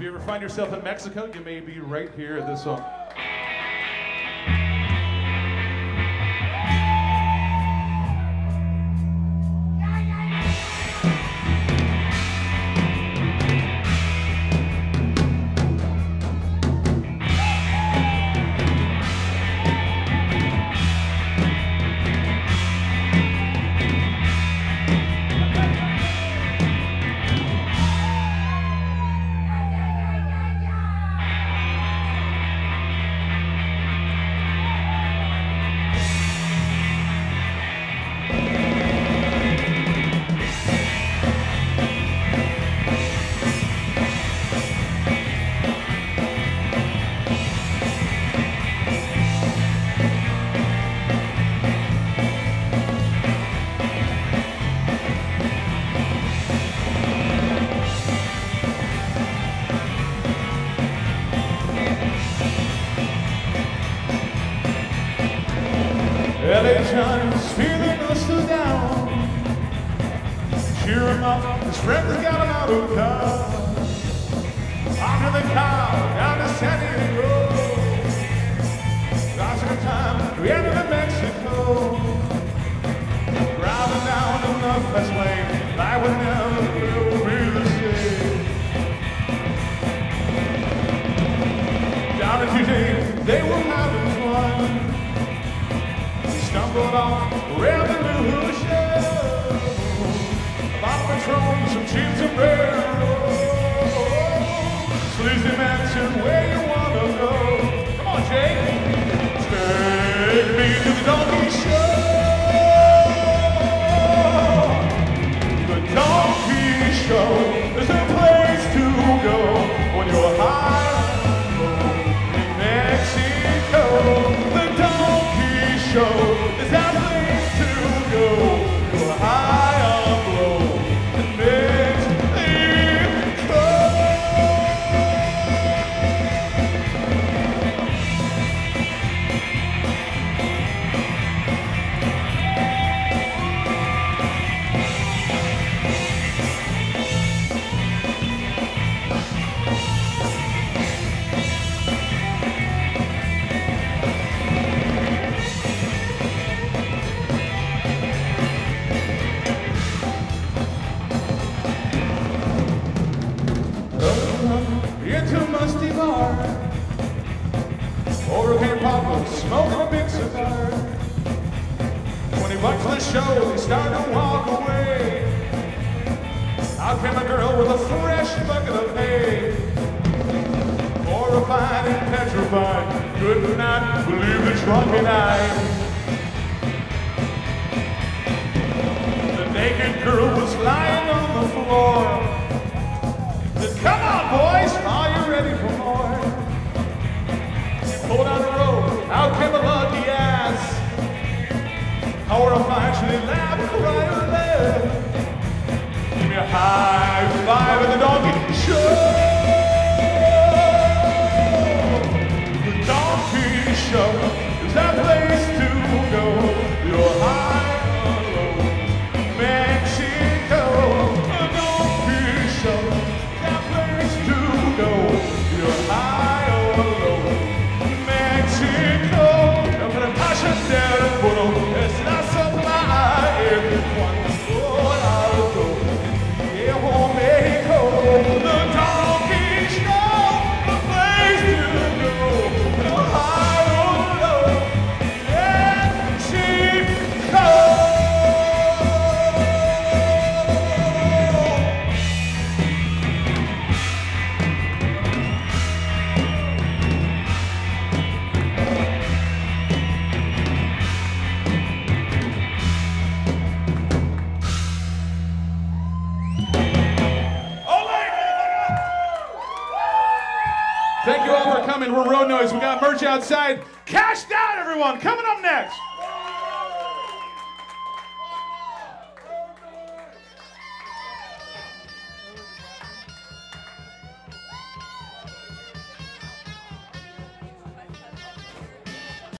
If you ever find yourself in Mexico, you may be right here at this song. Cheer him up, his friends got him out of car. Onto the car, down to San Diego. Lots of time, we ended in Mexico. Driving down the Northwest Lane, I would never will be the same. Down in TJ, they were having fun stumbled on Patron, some chips and barrels. Sleazy mansion, where you wanna go? Come on, Jake. Take me to the donkey show. The donkey show place to go when you're high in Mexico. The donkey show Papa, smoke a big cigar. Twenty bucks for the show, they start to walk away. Out came a girl with a fresh bucket of hay. Horrified and petrified, could not believe the drunken eyes. High all for coming. We're Road Noise. We got merch outside. Cash down, everyone. Coming up next.